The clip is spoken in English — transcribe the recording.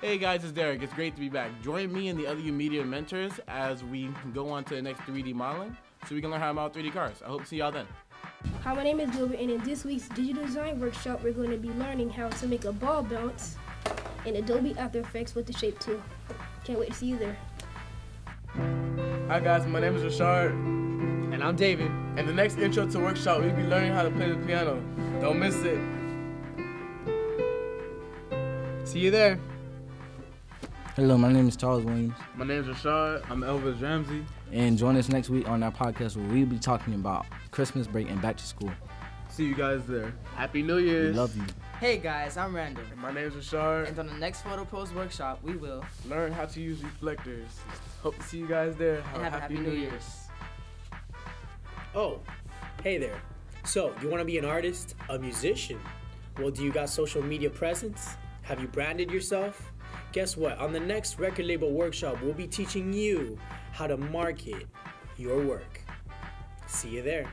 Hey guys, it's Derek. It's great to be back. Join me and the other YOUmedia mentors as we go on to the next 3D modeling so we can learn how to model 3D cars. I hope to see y'all then. Hi, my name is Gilbert, and in this week's digital design workshop, we're going to be learning how to make a ball bounce in Adobe After Effects with the Shape tool. Can't wait to see you there. Hi guys, my name is Rashard. And I'm David. In the next intro to workshop, we'll be learning how to play the piano. Don't miss it. See you there. Hello, my name is Charles Williams, My name is Rashard. I'm Elvis Ramsey. and join us next week on our podcast where we'll be talking about Christmas break and back to school. See you guys there. Happy New We Year's. love you. Hey guys, I'm Randall. My name is Rashard. And on the next Photo Pros workshop, we will Learn how to use reflectors. Hope to see you guys there. Have, and have a happy New Year's. Oh, hey there. So, you want to be an artist, a musician? Well, do you got social media presence? Have you branded yourself? Guess what? On the next record label workshop, we'll be teaching you how to market your work. See you there.